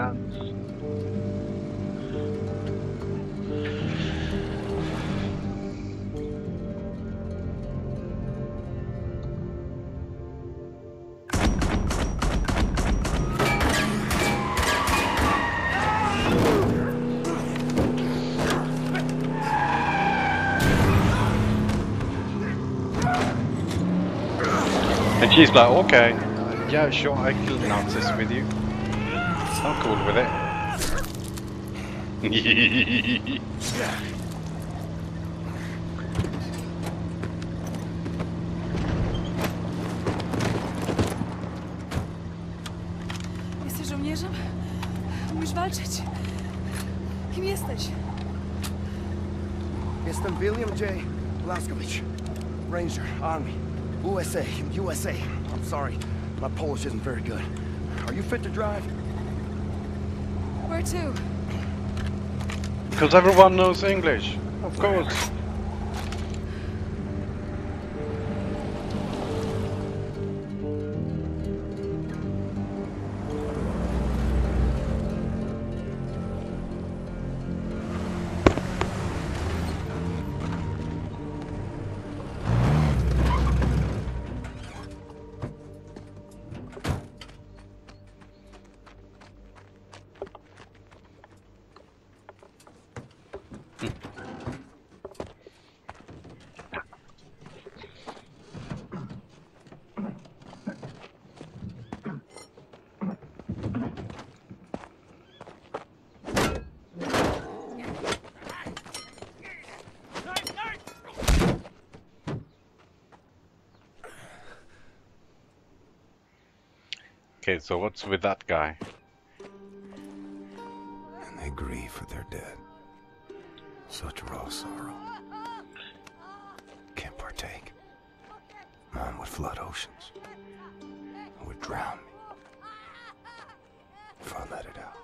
And she's like, okay, yeah, sure, I killed Nazis with you. I'm cool with it. Jesteś żołnierzem? Umiesz walczyć? Kim jesteś? Jestem William J. Blazkowicz, Ranger, Army, USA, USA. I'm sorry, my Polish isn't very good. Are you fit to drive? Where to? Because everyone knows English, of course. Okay, so what's with that guy? and they grieve for their dead. Such raw sorrow. Can't partake. Mom would flood oceans. It Would drown me. If I let it out.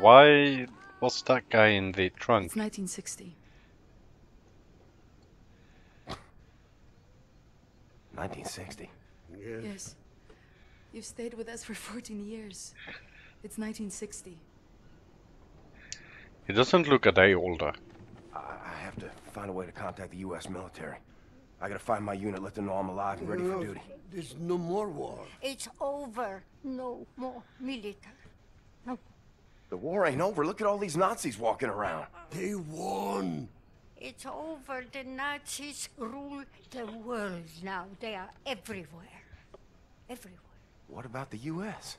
Why was that guy in the trunk? It's 1960. 1960. Yes. You've stayed with us for 14 years. It's 1960. He doesn't look a day older. I, I have to find a way to contact the U.S. military. I gotta find my unit, let them know I'm alive and ready for duty. There's no more war. It's over. No more military. No. The war ain't over. Look at all these Nazis walking around. They won. It's over. The Nazis rule the world now. They are everywhere. Everywhere. What about the U.S.?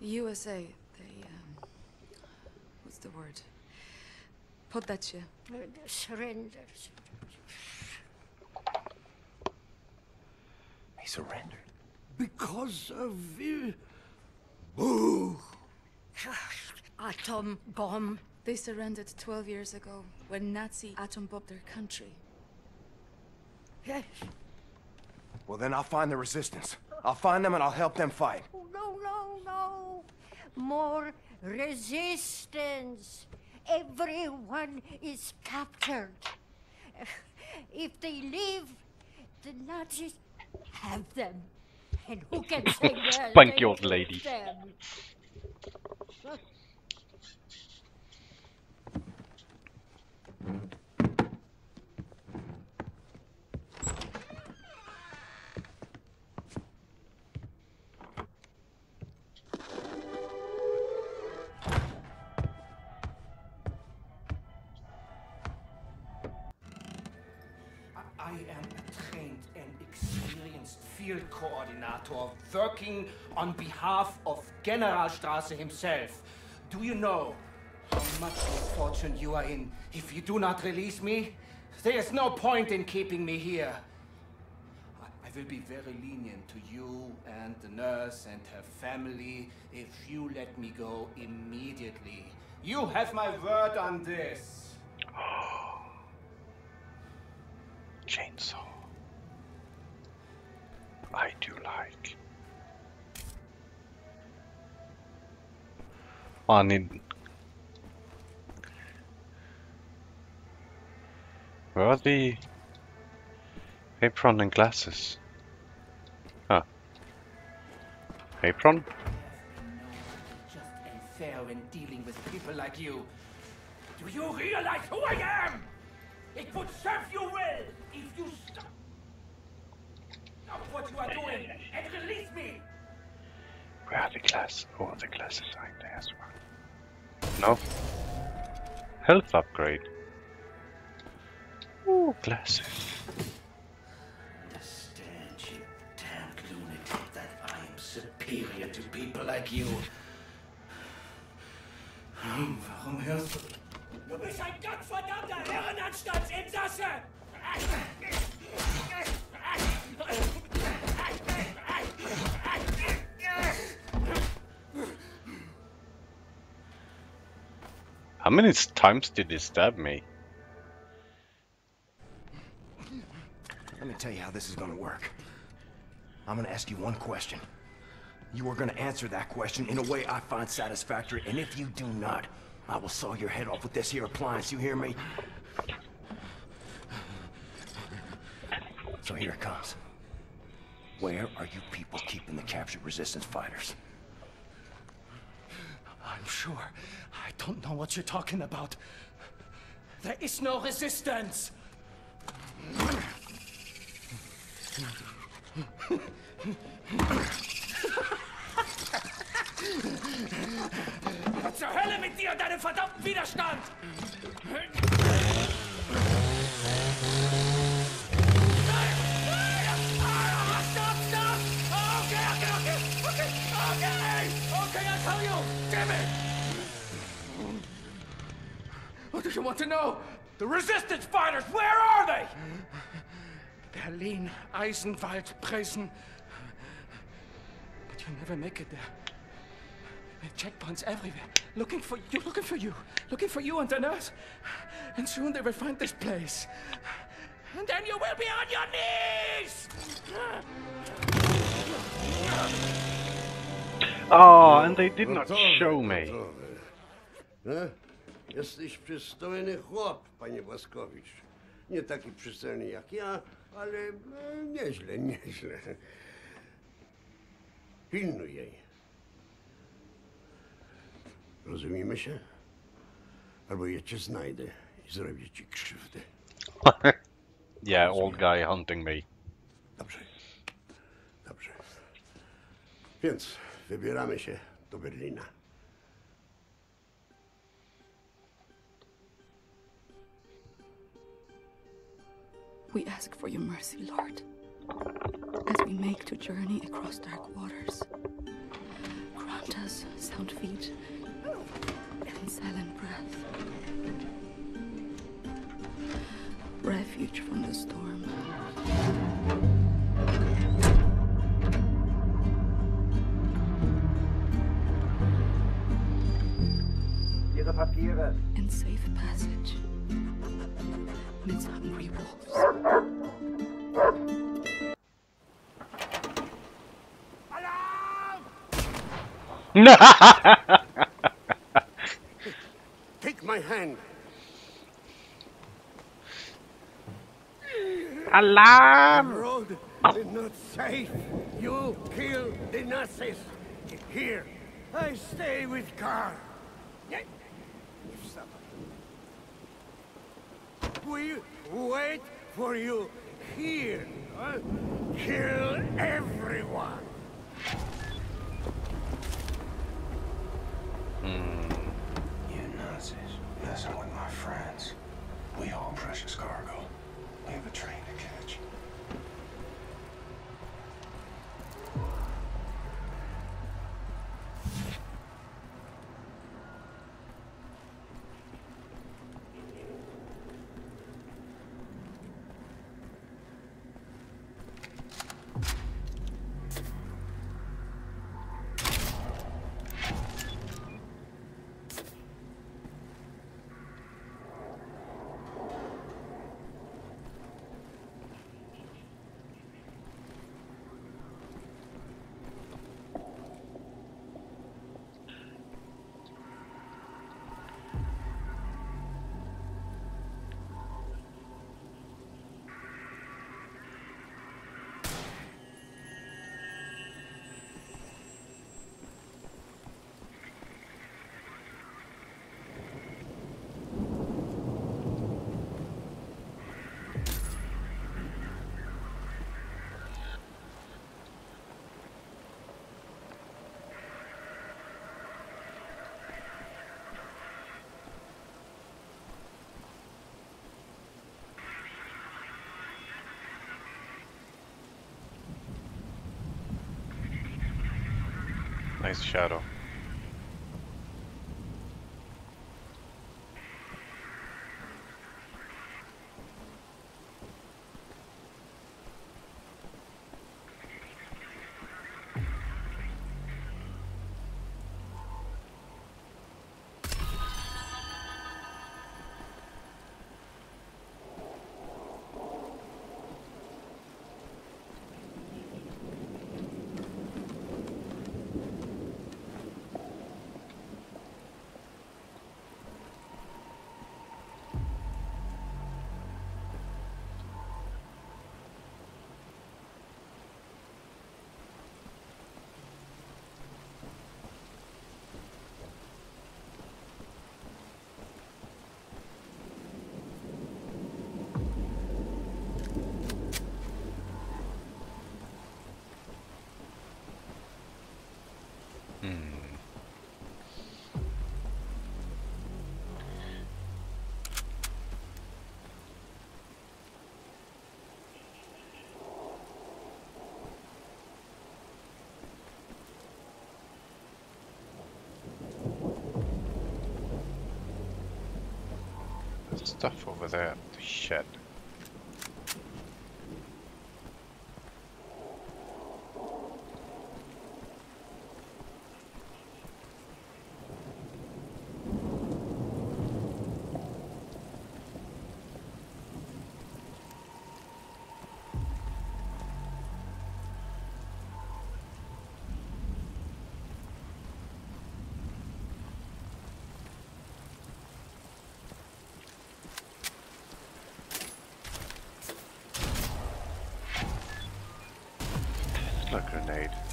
The USA, they, um, what's the word? Poddacie. The surrenders. He surrendered. Because of... Uh, boo! Atom bomb. They surrendered 12 years ago when Nazi atom bombed their country. Yes. Well, then I'll find the resistance. I'll find them and I'll help them fight. Oh, no, no, no. More resistance. Everyone is captured. If they leave, the Nazis have them. And who can say where Spunky they old put lady. them? I am a trained and experienced field coordinator working on behalf of General Deathshead himself. Do you know how much misfortune you are in if you do not release me? There is no point in keeping me here. I- I will be very lenient to you and the nurse and her family if you let me go immediately. You have my word on this. I need. Where are the apron and glasses? Ah. Apron? Just unfair when dealing with people like you. Do you realize who I am? It would serve you well if you stop, stop what you are doing and release me. Where are the glasses? Oh, the glasses are in there as well. No. Health upgrade. Ooh, glasses. Understand, you damned lunatic, that I am superior to people like you. Warum hörst du? Du bist ein gottverdammter! How many times did he stab me? Let me tell you how this is gonna work. I'm gonna ask you one question. You are gonna answer that question in a way I find satisfactory, and if you do not, I will saw your head off with this here appliance, you hear me? So here it comes. Where are you people keeping the captured resistance fighters? I'm sure. I don't know what you're talking about. There is no resistance. Zur Hölle mit dir deinem verdammten Widerstand! You want to know? The resistance fighters, where are they? Berlin, Eisenwald, Prison. But you'll never make it there. There are checkpoints everywhere. Looking for you, looking for you, looking for you and the nurse. And soon they will find this place. And then you will be on your knees! Oh, and they did not show me. Jesteś przystojny chłop, panie Błaskowicz. Nie taki przystojny jak ja, ale e, nieźle, nieźle. Pilnuj jej. Rozumiemy się? Albo ja cię znajdę i zrobię ci krzywdę. yeah, old guy hunting me. Dobrze. Dobrze. Więc wybieramy się do Berlina. We ask for your mercy, Lord, as we make to journey across dark waters. Grant us sound feet and silent breath. Refuge from the storm. And safe passage amidst hungry wolves. Take my hand. Alarm! Road oh. is not safe. You kill the Nazis. Here, I stay with Carl. We wait for you here. Kill everyone. Hmm. You Nazis messing with my friends. We haul precious cargo. We have a train to catch. Nice shadow. Stuff over there. The shed. A grenade.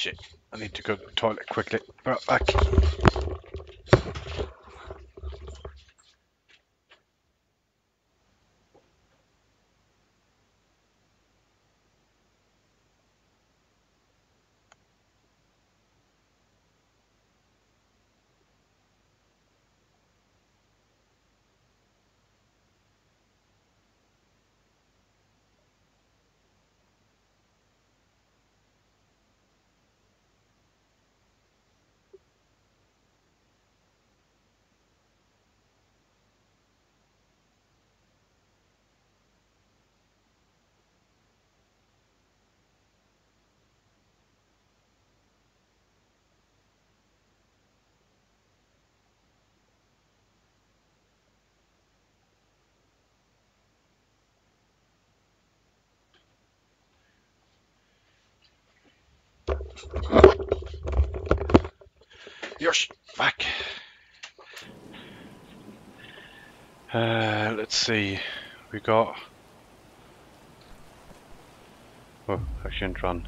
Shit. I need to go to the toilet quickly. Right back. Yosh, back. Uh, let's see. We got. Oh, I shouldn't run.